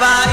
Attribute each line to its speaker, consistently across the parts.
Speaker 1: Bye.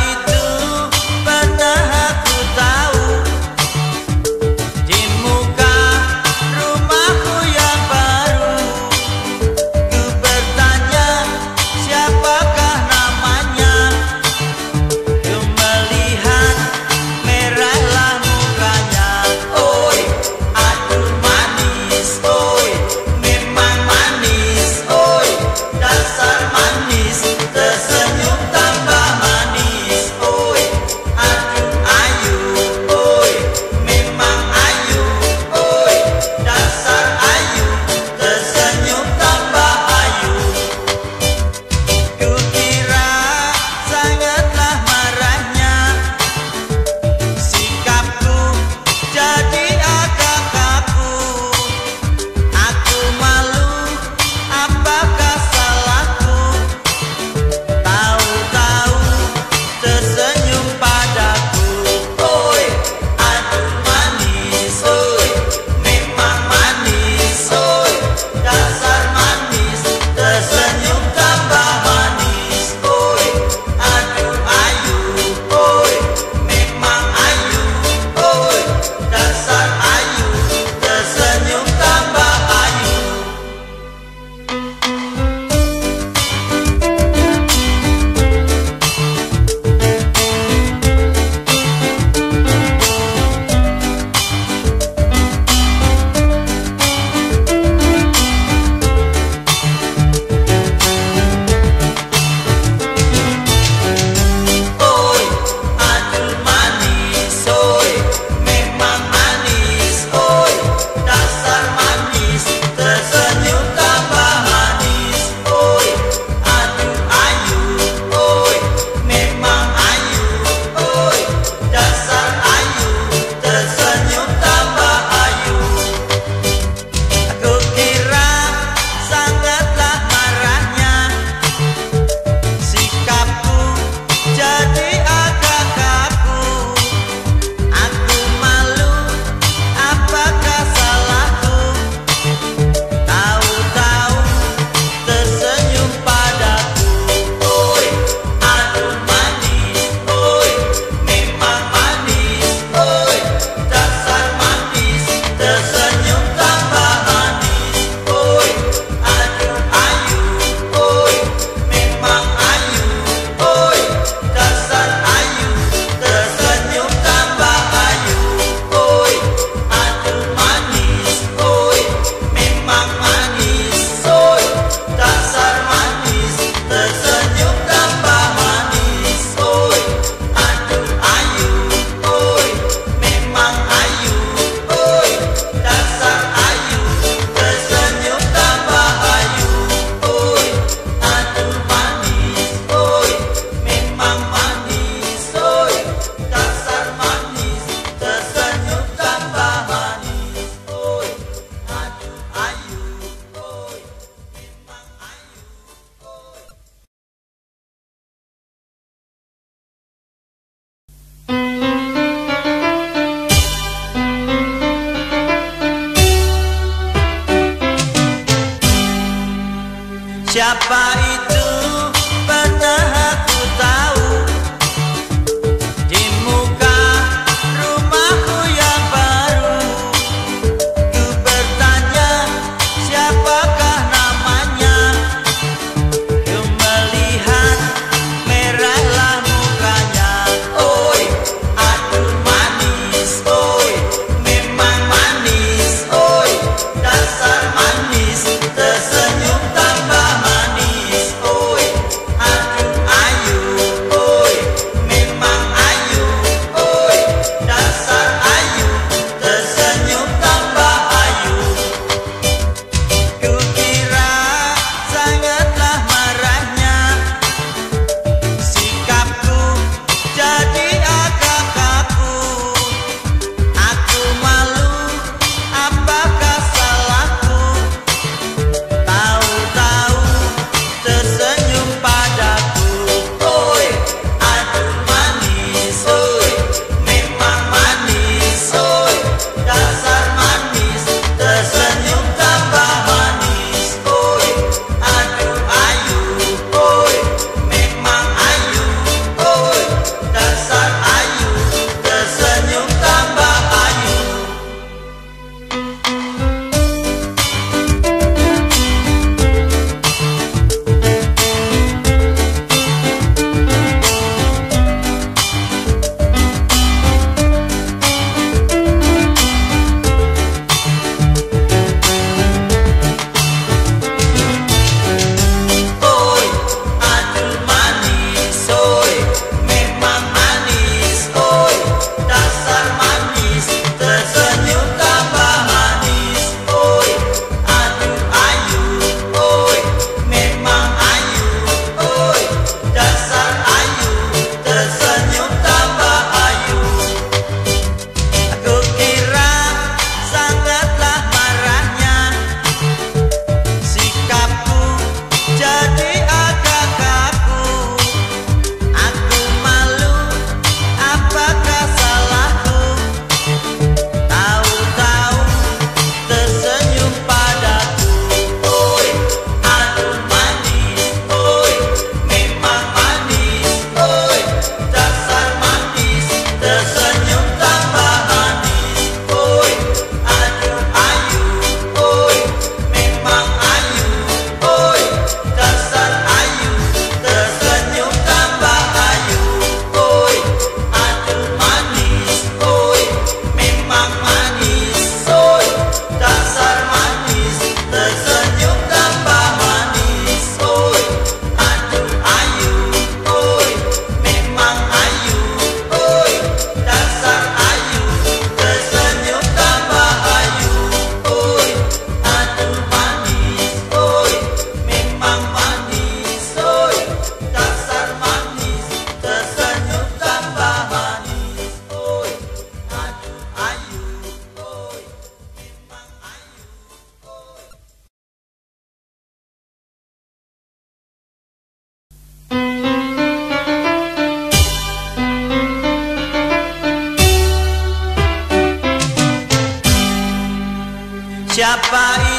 Speaker 1: Itu